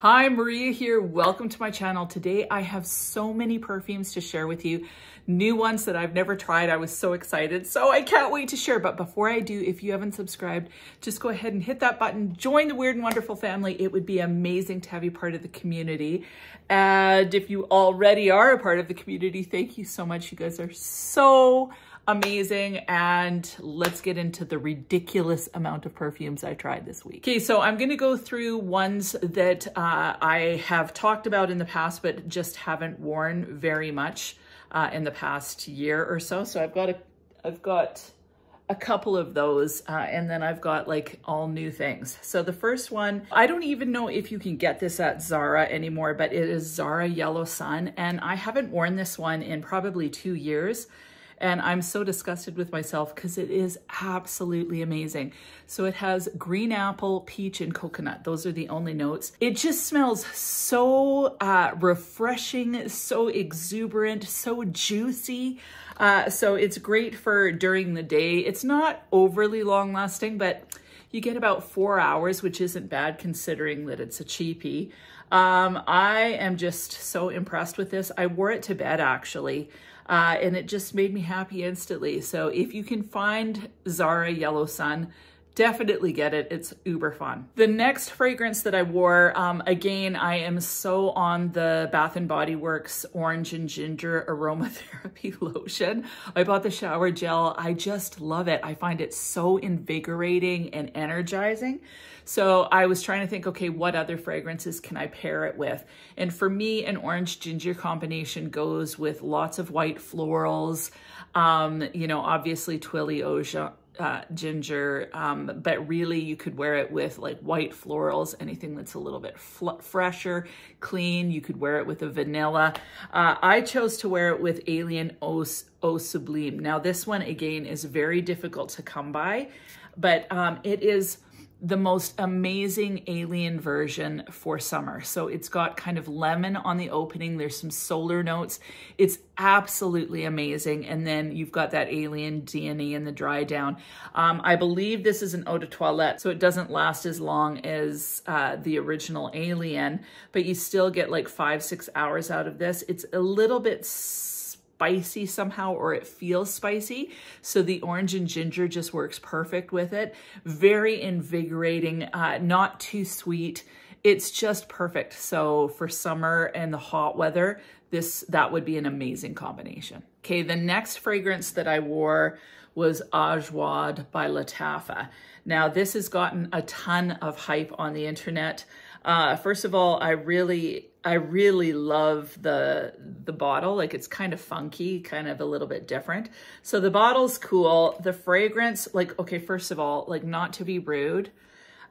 Hi, Maria here. Welcome to my channel. Today I have so many perfumes to share with you. New ones that I've never tried. I was so excited. So I can't wait to share. But before I do, if you haven't subscribed, just go ahead and hit that button. Join the Weird and Wonderful family. It would be amazing to have you part of the community. And if you already are a part of the community, thank you so much. You guys are so amazing and let's get into the ridiculous amount of perfumes I tried this week. Okay, so I'm gonna go through ones that uh, I have talked about in the past but just haven't worn very much uh, in the past year or so. So I've got a, I've got a couple of those uh, and then I've got like all new things. So the first one, I don't even know if you can get this at Zara anymore, but it is Zara Yellow Sun and I haven't worn this one in probably two years and I'm so disgusted with myself because it is absolutely amazing. So it has green apple, peach, and coconut. Those are the only notes. It just smells so uh, refreshing, so exuberant, so juicy. Uh, so it's great for during the day. It's not overly long lasting, but you get about four hours, which isn't bad considering that it's a cheapie. Um, I am just so impressed with this. I wore it to bed actually uh, and it just made me happy instantly. So if you can find Zara Yellow Sun, definitely get it. It's uber fun. The next fragrance that I wore, um, again, I am so on the Bath & Body Works Orange and Ginger Aromatherapy Lotion. I bought the shower gel. I just love it. I find it so invigorating and energizing. So I was trying to think, okay, what other fragrances can I pair it with? And for me, an orange ginger combination goes with lots of white florals, um, you know, obviously Twilly Oja, uh, ginger, um, but really you could wear it with like white florals, anything that's a little bit fresher, clean. You could wear it with a vanilla. Uh, I chose to wear it with Alien Eau Sublime. Now this one again is very difficult to come by, but um, it is the most amazing alien version for summer. So it's got kind of lemon on the opening. There's some solar notes. It's absolutely amazing. And then you've got that alien DNA in the dry down. Um, I believe this is an eau de toilette, so it doesn't last as long as uh, the original alien, but you still get like five, six hours out of this. It's a little bit spicy somehow or it feels spicy. So the orange and ginger just works perfect with it. Very invigorating, uh, not too sweet. It's just perfect. So for summer and the hot weather, this that would be an amazing combination. Okay, the next fragrance that I wore was Ajwad by Lattafa. Now this has gotten a ton of hype on the internet. Uh, first of all, I really, I really love the, the bottle. Like it's kind of funky, kind of a little bit different. So the bottle's cool. The fragrance, like, okay, first of all, like not to be rude,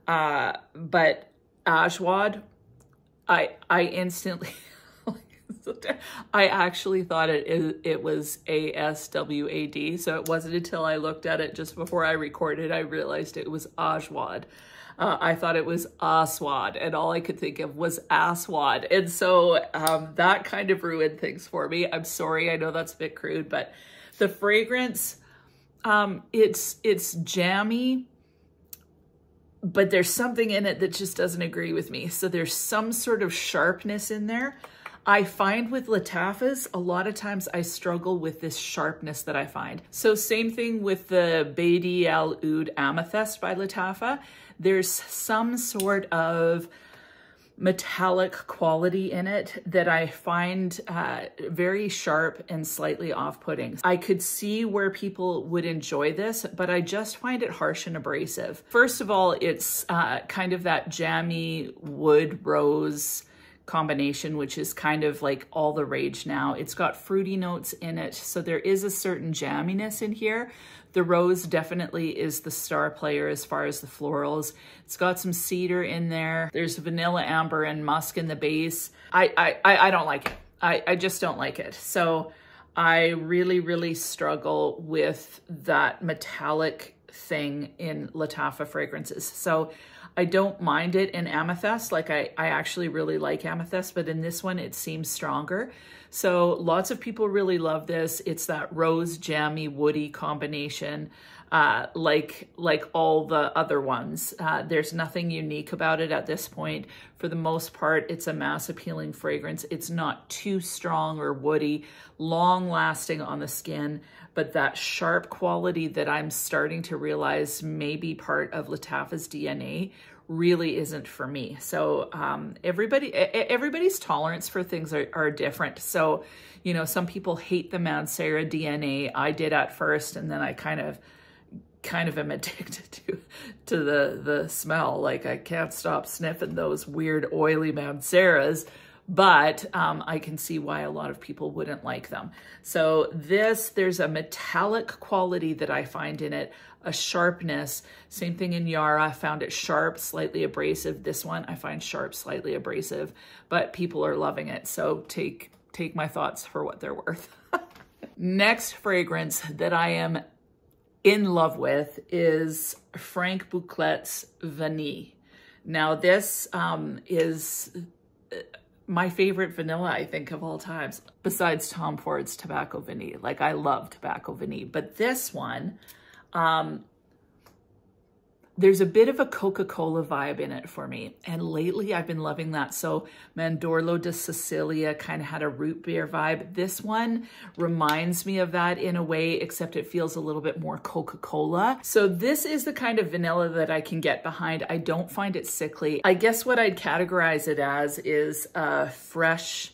uh, but Ajwad, I, I instantly, I actually thought it, it was A-S-W-A-D. So it wasn't until I looked at it just before I recorded, I realized it was Ajwad. Uh, I thought it was Aswad, and all I could think of was Aswad. And so um, that kind of ruined things for me. I'm sorry, I know that's a bit crude, but the fragrance, um, it's it's jammy, but there's something in it that just doesn't agree with me. So there's some sort of sharpness in there. I find with Lattafas, a lot of times I struggle with this sharpness that I find. So same thing with the Bade'e Al Oud Amethyst by Lattafa. There's some sort of metallic quality in it that I find uh, very sharp and slightly off-putting. I could see where people would enjoy this, but I just find it harsh and abrasive. First of all, it's uh, kind of that jammy wood rose combination, which is kind of like all the rage now. It's got fruity notes in it, so there is a certain jamminess in here. The rose definitely is the star player as far as the florals. It's got some cedar in there. There's vanilla, amber, and musk in the base. I, I, I don't like it. I, I just don't like it. So I really, really struggle with that metallic thing in Lattafa fragrances. So I don't mind it in amethyst. Like I, I actually really like amethyst, but in this one, it seems stronger. So lots of people really love this. It's that rose jammy woody combination. uh, like like all the other ones. Uh, there's nothing unique about it at this point. For the most part, it's a mass appealing fragrance. It's not too strong or woody, long lasting on the skin, but that sharp quality that I'm starting to realize may be part of Lattafa's DNA really isn't for me. So um, everybody, everybody's tolerance for things are, are different. So, you know, some people hate the Mancera DNA. I did at first, and then I kind of kind of am addicted to to the the smell. Like I can't stop sniffing those weird oily Manceras, but um, I can see why a lot of people wouldn't like them. So this, there's a metallic quality that I find in it, a sharpness. Same thing in Yara, I found it sharp, slightly abrasive. This one I find sharp, slightly abrasive, but people are loving it. So take, take my thoughts for what they're worth. Next fragrance that I am in love with is Franck Boclet's Vanille. Now this um, is my favorite vanilla, I think, of all times, besides Tom Ford's Tobacco Vanille. Like, I love Tobacco Vanille. But this one, um, there's a bit of a Coca-Cola vibe in it for me. And lately I've been loving that. So Mandorlo di Sicilia kind of had a root beer vibe. This one reminds me of that in a way, except it feels a little bit more Coca-Cola. So this is the kind of vanilla that I can get behind. I don't find it sickly. I guess what I'd categorize it as is a fresh,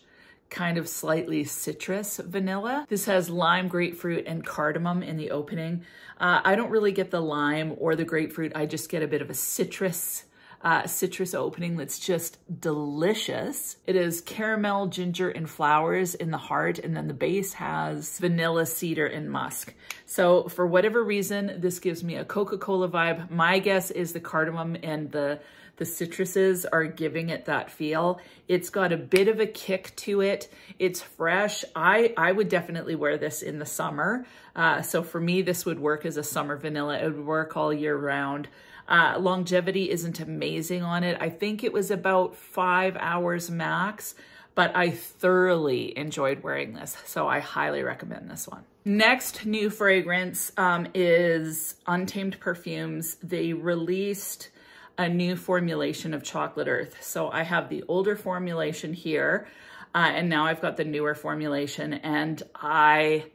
kind of slightly citrus vanilla. This has lime, grapefruit, and cardamom in the opening. Uh, I don't really get the lime or the grapefruit. I just get a bit of a citrus uh, citrus opening that's just delicious. It is caramel, ginger, and flowers in the heart, and then the base has vanilla, cedar, and musk. So for whatever reason, this gives me a Coca-Cola vibe. My guess is the cardamom and the the citruses are giving it that feel. It's got a bit of a kick to it. It's fresh. I, I would definitely wear this in the summer. Uh, so for me, this would work as a summer vanilla. It would work all year round. Uh, longevity isn't amazing on it. I think it was about five hours max, but I thoroughly enjoyed wearing this. So I highly recommend this one. Next new fragrance um, is Untamed Perfumes. They released a new formulation of Chocolate Earth. So I have the older formulation here, uh, and now I've got the newer formulation, and I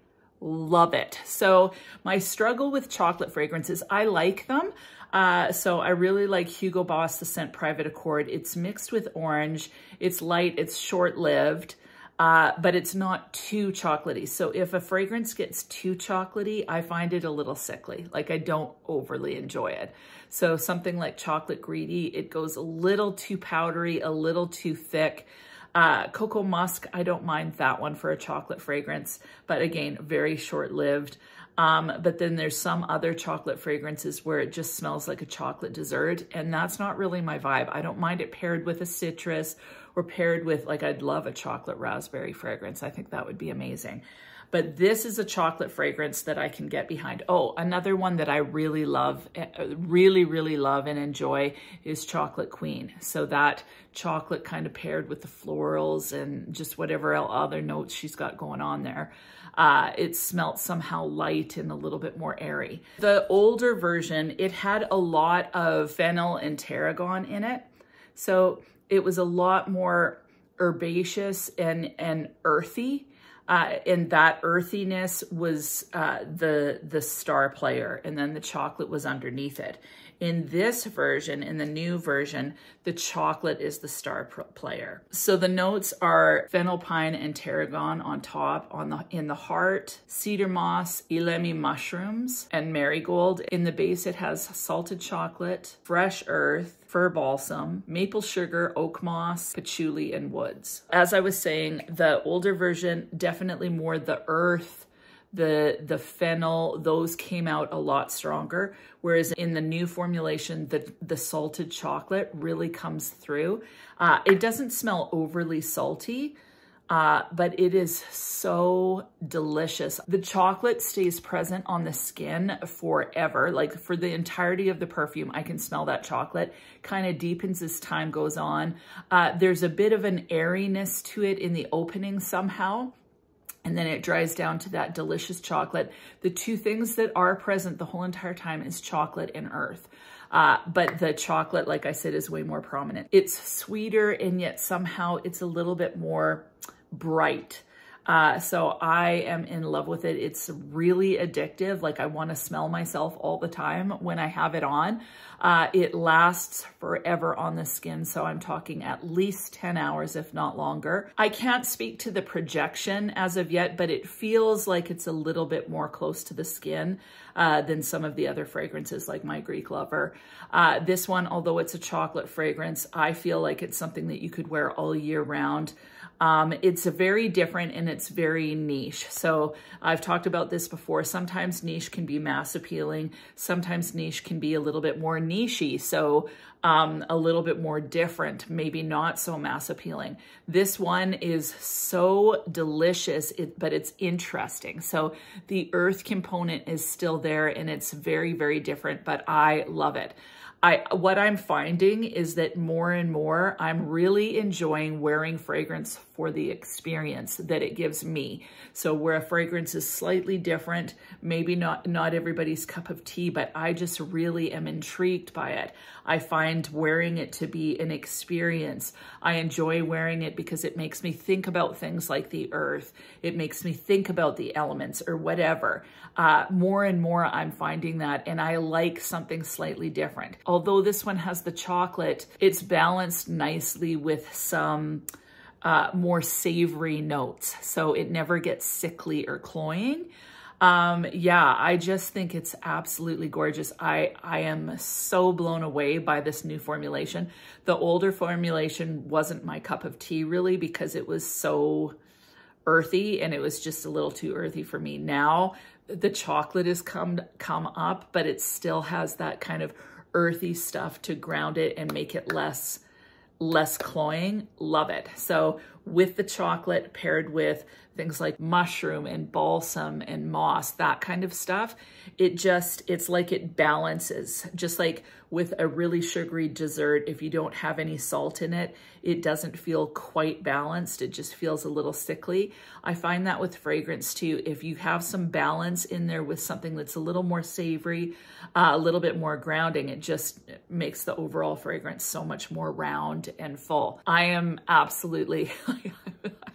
love it. So my struggle with chocolate fragrances, I like them. Uh, so I really like Hugo Boss The Scent Private Accord. It's mixed with orange. It's light. It's short-lived. Uh, but it's not too chocolatey. So if a fragrance gets too chocolatey, I find it a little sickly. Like I don't overly enjoy it. So something like Chocolate Greedy, it goes a little too powdery, a little too thick. Uh, Cocoa Musk, I don't mind that one for a chocolate fragrance, but again, very short-lived. Um, but then there's some other chocolate fragrances where it just smells like a chocolate dessert, and that's not really my vibe. I don't mind it paired with a citrus or paired with, like, I'd love a chocolate raspberry fragrance. I think that would be amazing. But this is a chocolate fragrance that I can get behind. Oh, another one that I really love, eh, really, really love and enjoy is Chocolate Queen. So that chocolate kind of paired with the florals and just whatever other notes she's got going on there. Uh, it smelt somehow light and a little bit more airy. The older version, it had a lot of fennel and tarragon in it. So it was a lot more herbaceous and, and earthy. Uh, and that earthiness was uh, the the star player, and then the chocolate was underneath it. In this version, in the new version, the chocolate is the star player. So the notes are fennel pine and tarragon on top, on the in the heart, cedar moss, elemi mushrooms, and marigold. In the base, it has salted chocolate, fresh earth, fir balsam, maple sugar, oak moss, patchouli, and woods. As I was saying, the older version, definitely more the earth, the the fennel those came out a lot stronger whereas in the new formulation the the salted chocolate really comes through uh, it doesn't smell overly salty uh, but it is so delicious. The chocolate stays present on the skin forever. Like for the entirety of the perfume, I can smell that chocolate. Kind of deepens as time goes on. Uh, there's a bit of an airiness to it in the opening somehow and then it dries down to that delicious chocolate. The two things that are present the whole entire time is chocolate and earth. Uh, but the chocolate, like I said, is way more prominent. It's sweeter and yet somehow it's a little bit more bright. Uh, so I am in love with it. It's really addictive. Like I want to smell myself all the time when I have it on. Uh, it lasts forever on the skin. So I'm talking at least 10 hours, if not longer. I can't speak to the projection as of yet, but it feels like it's a little bit more close to the skin uh, than some of the other fragrances like my Greek Lover. Uh, this one, although it's a chocolate fragrance, I feel like it's something that you could wear all year round. Um, it's very different and it's very niche. So I've talked about this before. Sometimes niche can be mass appealing. Sometimes niche can be a little bit more nichey. So um, a little bit more different, maybe not so mass appealing. This one is so delicious, it, but it's interesting. So the earth component is still there and it's very, very different, but I love it. I what I'm finding is that more and more I'm really enjoying wearing fragrance for the experience that it gives me. So where a fragrance is slightly different, maybe not not everybody's cup of tea, but I just really am intrigued by it. I find wearing it to be an experience. I enjoy wearing it because it makes me think about things like the earth. It makes me think about the elements or whatever. Uh, more and more I'm finding that and I like something slightly different. Although this one has the chocolate, it's balanced nicely with some uh, more savory notes. So it never gets sickly or cloying. Um, yeah, I just think it's absolutely gorgeous. I, I am so blown away by this new formulation. The older formulation wasn't my cup of tea really because it was so earthy and it was just a little too earthy for me. Now the chocolate has come, come up, but it still has that kind of earthy stuff to ground it and make it less less cloying. Love it. So with the chocolate paired with things like mushroom and balsam and moss, that kind of stuff, it just, it's like it balances. Just like with a really sugary dessert, if you don't have any salt in it, it doesn't feel quite balanced. It just feels a little sickly. I find that with fragrance too. If you have some balance in there with something that's a little more savory, uh, a little bit more grounding, it just makes the overall fragrance so much more round and full. I am absolutely,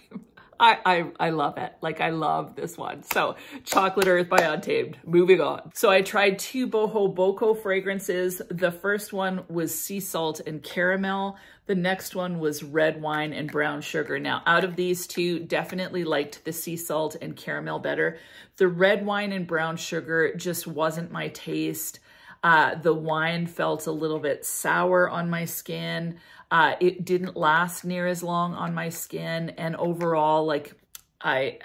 I, I, I love it. Like I love this one. So Chocolate Earth by Untamed. Moving on. So I tried two Bohoboco fragrances. The first one was sea salt and caramel. The next one was red wine and brown sugar. Now out of these two, definitely liked the sea salt and caramel better. The red wine and brown sugar just wasn't my taste. Uh, the wine felt a little bit sour on my skin. Uh, it didn't last near as long on my skin. And overall, like I,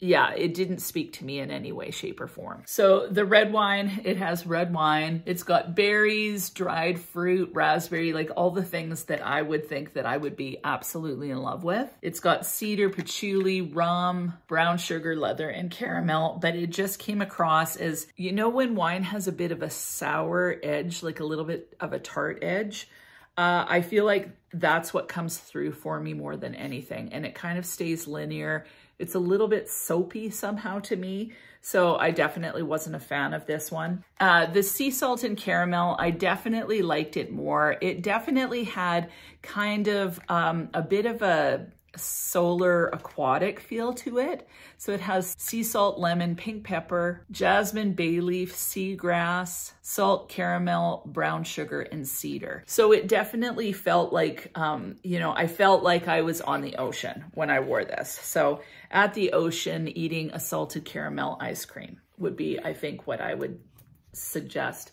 yeah, it didn't speak to me in any way, shape, or form. So the red wine, it has red wine. It's got berries, dried fruit, raspberry, like all the things that I would think that I would be absolutely in love with. It's got cedar, patchouli, rum, brown sugar, leather, and caramel, but it just came across as, you know when wine has a bit of a sour edge, like a little bit of a tart edge? Uh, I feel like that's what comes through for me more than anything. And it kind of stays linear. It's a little bit soapy somehow to me. So I definitely wasn't a fan of this one. Uh, the sea salt and caramel, I definitely liked it more. It definitely had kind of um, a bit of a solar aquatic feel to it. So it has sea salt, lemon, pink pepper, jasmine, bay leaf, seagrass, salt, caramel, brown sugar, and cedar. So it definitely felt like, um, you know, I felt like I was on the ocean when I wore this. So at the ocean, eating a salted caramel ice cream would be, I think, what I would suggest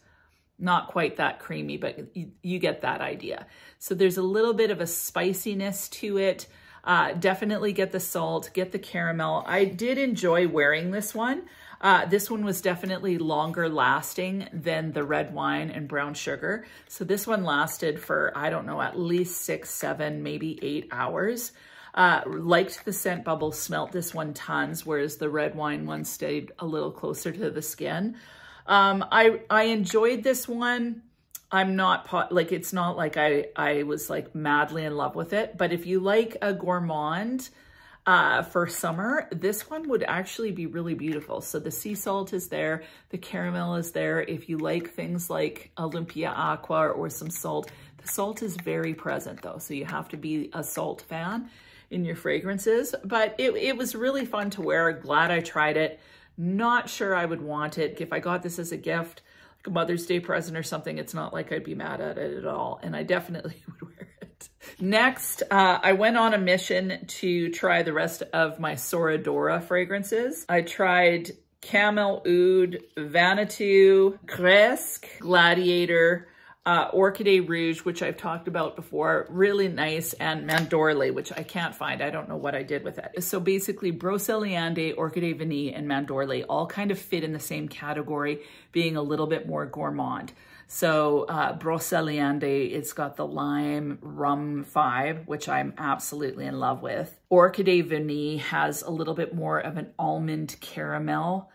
not quite that creamy, but you, you, get that idea. So there's a little bit of a spiciness to it. Uh, definitely get the salt, get the caramel. I did enjoy wearing this one. Uh, this one was definitely longer lasting than the red wine and brown sugar. So this one lasted for, I don't know, at least six, seven, maybe eight hours. Uh, liked the scent bubble, smelt this one tons, whereas the red wine one stayed a little closer to the skin. Um, I, I enjoyed this one. I'm not pot like it's not like I I was like madly in love with it, but if you like a gourmand, uh, for summer, this one would actually be really beautiful. So the sea salt is there, the caramel is there. If you like things like Olympéa Aqua or some salt, the salt is very present though. So you have to be a salt fan in your fragrances. But it, it was really fun to wear. Glad I tried it. Not sure I would want it. If I got this as a gift, Mother's Day present or something, it's not like I'd be mad at it at all. And I definitely would wear it. Next, uh, I went on a mission to try the rest of my Sora Dora fragrances. I tried Kamel Oud, Vanuatu, Greasque, Gladiator, uh, Orchidee Rouge, which I've talked about before, really nice, and Mandorle, which I can't find. I don't know what I did with it. So basically, Broceliande, Orchidee Vanille, and Mandorle all kind of fit in the same category, being a little bit more gourmand. So uh, Broceliande, it's got the lime rum vibe, which I'm absolutely in love with. Orchidee Vanille has a little bit more of an almond caramel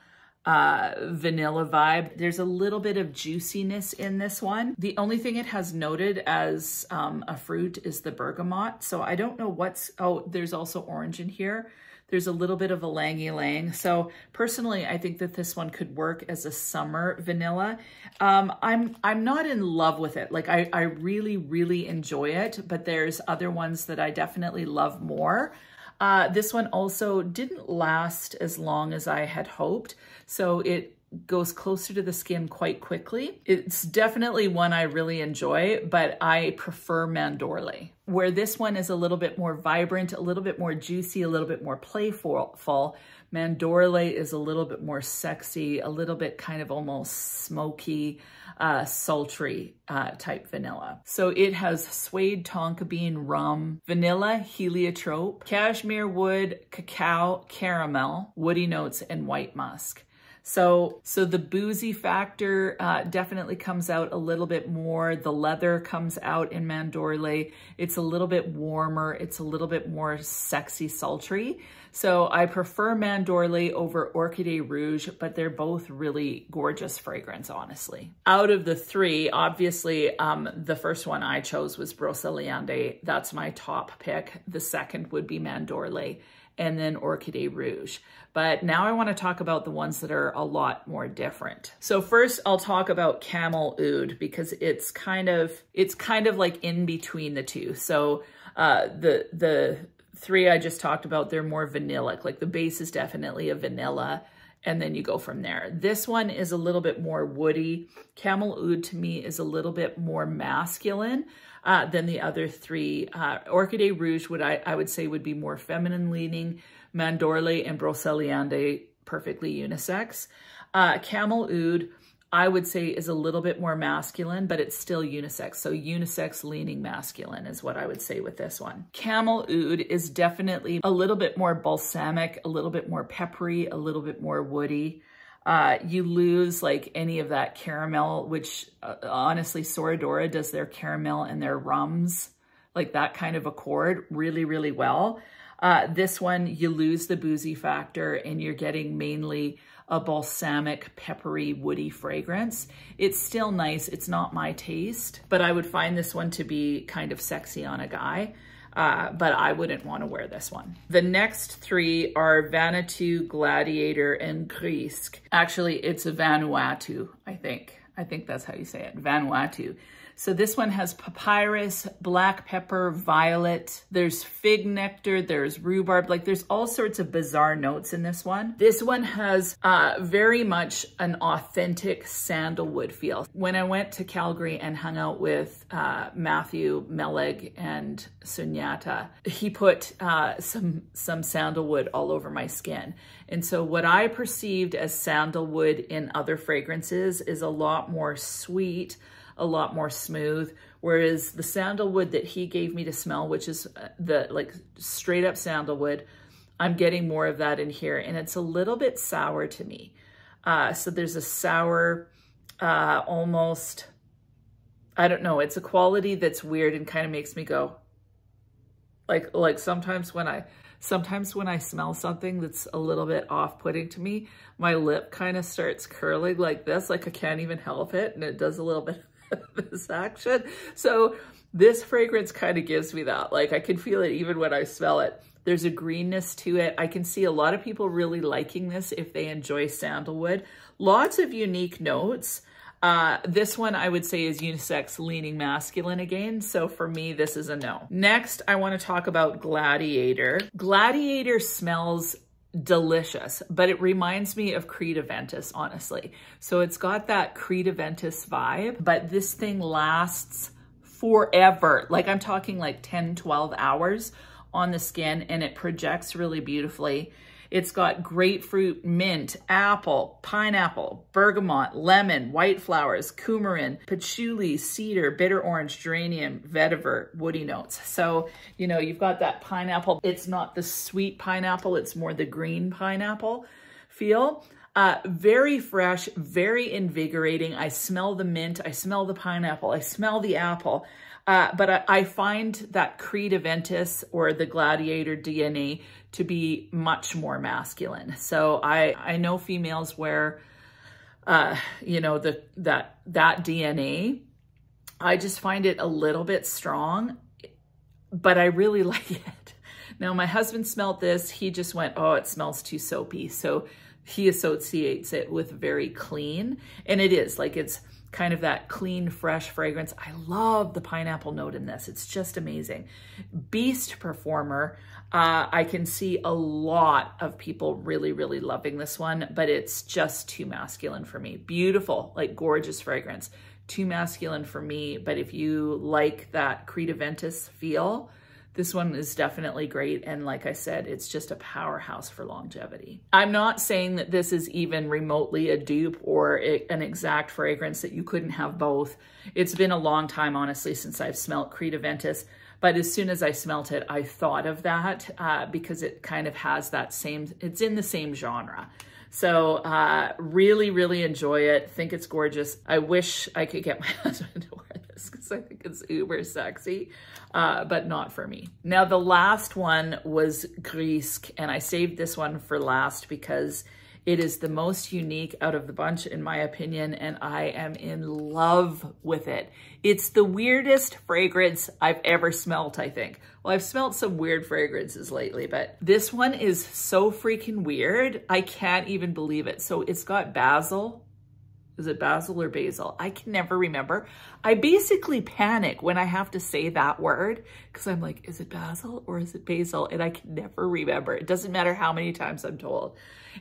uh, vanilla vibe. There's a little bit of juiciness in this one. The only thing it has noted as um, a fruit is the bergamot. So I don't know what's, oh, there's also orange in here. There's a little bit of ylang ylang. So personally, I think that this one could work as a summer vanilla. Um, I'm I'm not in love with it. Like I, I really, really enjoy it, but there's other ones that I definitely love more. Uh, this one also didn't last as long as I had hoped, so it goes closer to the skin quite quickly. It's definitely one I really enjoy, but I prefer Mandorle, where this one is a little bit more vibrant, a little bit more juicy, a little bit more playful. Mandorle is a little bit more sexy, a little bit kind of almost smoky, uh, sultry uh, type vanilla. So it has suede tonka bean rum, vanilla, heliotrope, cashmere wood, cacao, caramel, woody notes, and white musk. So, so the boozy factor uh, definitely comes out a little bit more. The leather comes out in Mandorle. It's a little bit warmer. It's a little bit more sexy, sultry. So I prefer Mandorle over Orchidee Rouge, but they're both really gorgeous fragrance, honestly. Out of the three, obviously, um, the first one I chose was Broceliande. That's my top pick. The second would be Mandorle and then Orchidee Rouge. But now I want to talk about the ones that are a lot more different. So first I'll talk about Kamel Oud because it's kind of, it's kind of like in between the two. So uh, the, the three I just talked about, they're more vanillic. Like the base is definitely a vanilla and then you go from there. This one is a little bit more woody. Kamel Oud to me is a little bit more masculine uh, than the other three. Uh, Orchidee Rouge would I, I would say would be more feminine leaning. Mandorle and Broceliande perfectly unisex. Uh, Kamel Oud I would say is a little bit more masculine, but it's still unisex. So unisex leaning masculine is what I would say with this one. Kamel Oud is definitely a little bit more balsamic, a little bit more peppery, a little bit more woody. Uh, you lose like any of that caramel, which uh, honestly Sora Dora does their caramel and their rums, like that kind of accord really, really well. Uh, this one, you lose the boozy factor and you're getting mainly a balsamic, peppery, woody fragrance. It's still nice. It's not my taste, but I would find this one to be kind of sexy on a guy. Uh, but I wouldn't want to wear this one. The next three are Vanuatu, Gladiator, and Greasque. Actually, it's Vanuatu, I think. I think that's how you say it, Vanuatu. So this one has papyrus, black pepper, violet. There's fig nectar, there's rhubarb. Like there's all sorts of bizarre notes in this one. This one has uh, very much an authentic sandalwood feel. When I went to Calgary and hung out with uh, Matthew Meleg and Sunyata, he put uh, some, some sandalwood all over my skin. And so what I perceived as sandalwood in other fragrances is a lot more sweet, a lot more smooth. Whereas the sandalwood that he gave me to smell, which is uh, the like straight up sandalwood, I'm getting more of that in here and it's a little bit sour to me. Uh, so there's a sour, uh, almost, I don't know, it's a quality that's weird and kind of makes me go, like, like sometimes when I, sometimes when I smell something that's a little bit off-putting to me, my lip kind of starts curling like this, like I can't even help it. And it does a little bit this action. So This fragrance kind of gives me that. Like I can feel it even when I smell it. There's a greenness to it. I can see a lot of people really liking this if they enjoy sandalwood. Lots of unique notes. Uh, this one I would say is unisex leaning masculine again. So for me, this is a no. Next, I want to talk about Gladiator. Gladiator smells delicious, but it reminds me of Creed Aventus, honestly. So it's got that Creed Aventus vibe, but this thing lasts forever. Like I'm talking like 10, 12 hours on the skin and it projects really beautifully. It's got grapefruit, mint, apple, pineapple, bergamot, lemon, white flowers, coumarin, patchouli, cedar, bitter orange, geranium, vetiver, woody notes. So, you know, you've got that pineapple. It's not the sweet pineapple. It's more the green pineapple feel. Uh, very fresh, very invigorating. I smell the mint. I smell the pineapple. I smell the apple. Uh, but I, I, find that Creed Aventus or the Gladiator DNA to be much more masculine. So I, I know females wear, uh, you know, the, that, that DNA. I just find it a little bit strong, but I really like it. Now, my husband smelled this. He just went, oh, it smells too soapy. So he associates it with very clean. And it is like it's kind of that clean, fresh fragrance. I love the pineapple note in this. It's just amazing. Beast Performer. Uh, I can see a lot of people really, really loving this one, but it's just too masculine for me. Beautiful, like gorgeous fragrance. Too masculine for me, but if you like that Creed Aventus feel, this one is definitely great. And like I said, it's just a powerhouse for longevity. I'm not saying that this is even remotely a dupe or an exact fragrance that you couldn't have both. It's been a long time, honestly, since I've smelt Creed Aventus. But as soon as I smelt it, I thought of that uh, because it kind of has that same, it's in the same genre. So uh, really, really enjoy it. Think it's gorgeous. I wish I could get my husband to wear because I think it's uber sexy, uh, but not for me. Now, the last one was Greasque, and I saved this one for last because it is the most unique out of the bunch, in my opinion, and I am in love with it. It's the weirdest fragrance I've ever smelt, I think. Well, I've smelt some weird fragrances lately, but this one is so freaking weird. I can't even believe it. So it's got basil, is it basil or basil? I can never remember. I basically panic when I have to say that word because I'm like, is it basil or is it basil? And I can never remember. It doesn't matter how many times I'm told.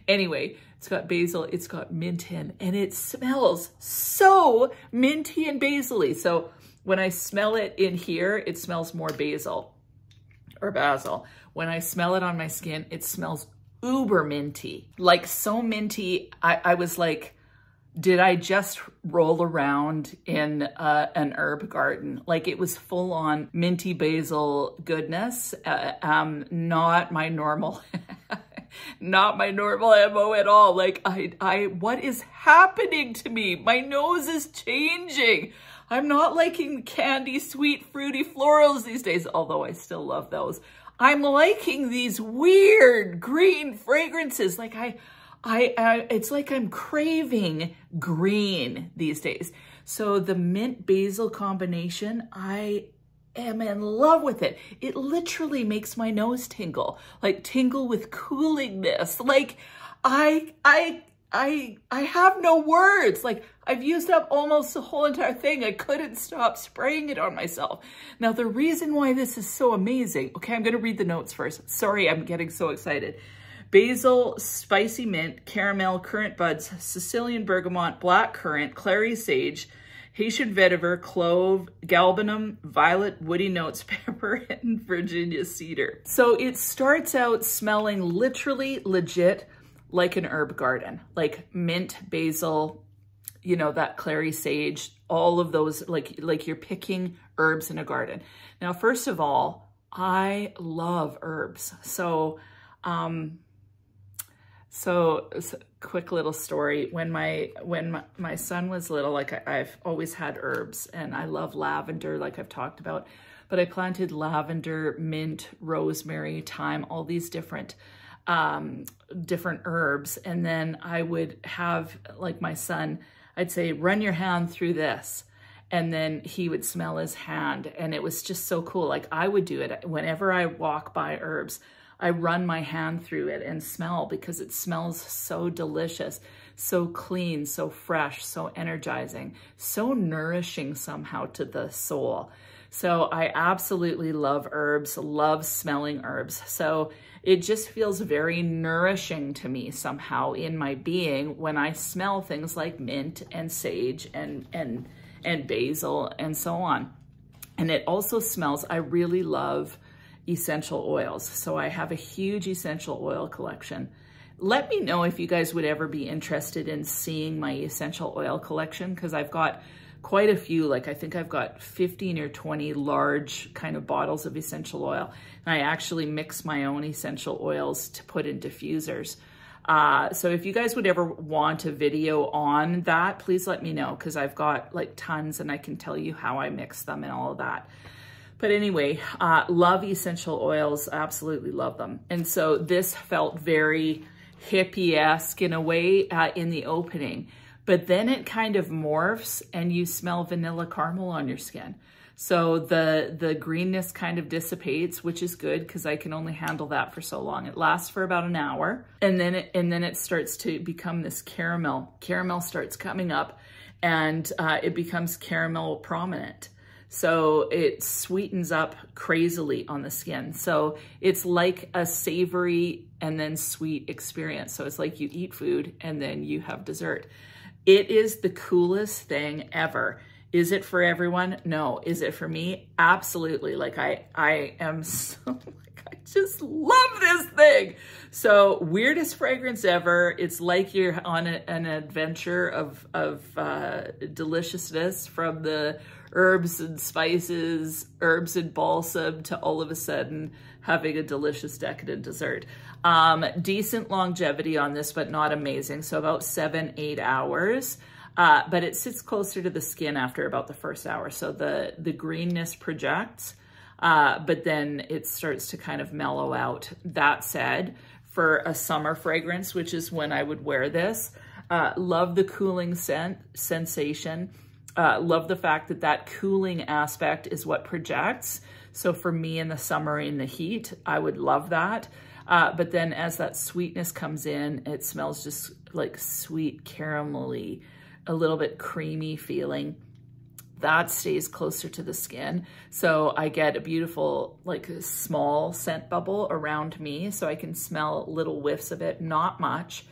Anyway, it's got basil, it's got mint in, and it smells so minty and basily. So when I smell it in here, it smells more basil or basil. When I smell it on my skin, it smells uber minty. Like so minty, I, I was like, did I just roll around in uh, an herb garden? Like it was full on minty basil goodness, uh, um, not my normal, not my normal MO at all. Like I, I, what is happening to me? My nose is changing. I'm not liking candy, sweet, fruity florals these days, although I still love those. I'm liking these weird green fragrances. Like I, I, I, it's like I'm craving green these days. So the mint basil combination, I am in love with it. It literally makes my nose tingle, like tingle with coolingness. Like I, I, I, I have no words. Like I've used up almost the whole entire thing. I couldn't stop spraying it on myself. Now the reason why this is so amazing, okay, I'm going to read the notes first. Sorry, I'm getting so excited basil, spicy mint, caramel, currant buds, Sicilian bergamot, black currant, clary sage, Haitian vetiver, clove, galbanum, violet, woody notes, pepper, and Virginia cedar. So it starts out smelling literally legit like an herb garden, like mint, basil, you know, that clary sage, all of those, like, like you're picking herbs in a garden. Now, first of all, I love herbs. So, um, so, quick little story. When my when my, my son was little, like I, I've always had herbs and I love lavender, like I've talked about. But I planted lavender, mint, rosemary, thyme, all these different um, different herbs. And then I would have, like my son, I'd say, run your hand through this. and then he would smell his hand and it was just so cool. Like I would do it whenever I walk by herbs. I run my hand through it and smell because it smells so delicious, so clean, so fresh, so energizing, so nourishing somehow to the soul. So I absolutely love herbs, love smelling herbs. So it just feels very nourishing to me somehow in my being when I smell things like mint and sage and, and, and basil and so on. And it also smells, I really love essential oils. So I have a huge essential oil collection. Let me know if you guys would ever be interested in seeing my essential oil collection because I've got quite a few, like I think I've got 15 or 20 large kind of bottles of essential oil. And I actually mix my own essential oils to put in diffusers. Uh, so if you guys would ever want a video on that, please let me know because I've got like tons and I can tell you how I mix them and all of that. But anyway, uh, love essential oils, absolutely love them. And so this felt very hippie-esque in a way uh, in the opening but then it kind of morphs and you smell vanilla caramel on your skin. So the, the greenness kind of dissipates, which is good because I can only handle that for so long. It lasts for about an hour and then it, and then it starts to become this caramel. Caramel starts coming up and uh, it becomes caramel prominent. So it sweetens up crazily on the skin. So it's like a savory and then sweet experience. So it's like you eat food and then you have dessert. It is the coolest thing ever. Is it for everyone? No. Is it for me? Absolutely. Like I, I am so, like, I just love this thing. So weirdest fragrance ever. It's like you're on a, an adventure of, of uh, deliciousness from the herbs and spices, herbs and balsam to all of a sudden having a delicious decadent dessert. Um, decent longevity on this, but not amazing. So about seven, eight hours. Uh, but it sits closer to the skin after about the first hour. So the, the greenness projects, uh, but then it starts to kind of mellow out. That said, for a summer fragrance, which is when I would wear this, uh, love the cooling scent sensation. Uh, love the fact that that cooling aspect is what projects. So for me in the summer in the heat, I would love that. Uh, but then as that sweetness comes in, it smells just like sweet caramelly, a little bit creamy feeling. That stays closer to the skin. So I get a beautiful, like small scent bubble around me. So I can smell little whiffs of it, not much,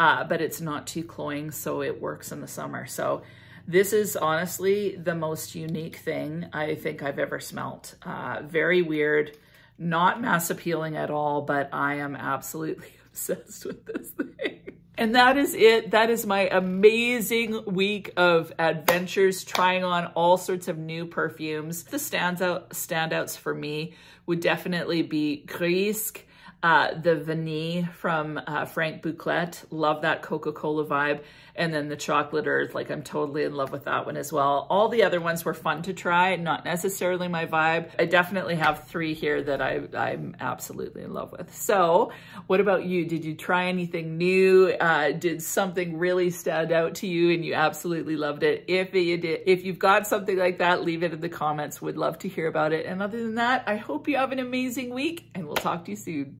uh, but it's not too cloying. So it works in the summer. So this is honestly the most unique thing I think I've ever smelt. Uh, very weird not mass appealing at all, but I am absolutely obsessed with this thing. And that is it. That is my amazing week of adventures, trying on all sorts of new perfumes. The stands out, standouts for me would definitely be Greasque, uh, the Vanille from uh, Franck Boclet. Love that Coca-Cola vibe. And then the Chocolate Earth, like I'm totally in love with that one as well. All the other ones were fun to try, not necessarily my vibe. I definitely have three here that I, I'm absolutely in love with. So what about you? Did you try anything new? Uh, did something really stand out to you and you absolutely loved it? If you did, if you've got something like that, leave it in the comments. Would love to hear about it. And other than that, I hope you have an amazing week and we'll talk to you soon.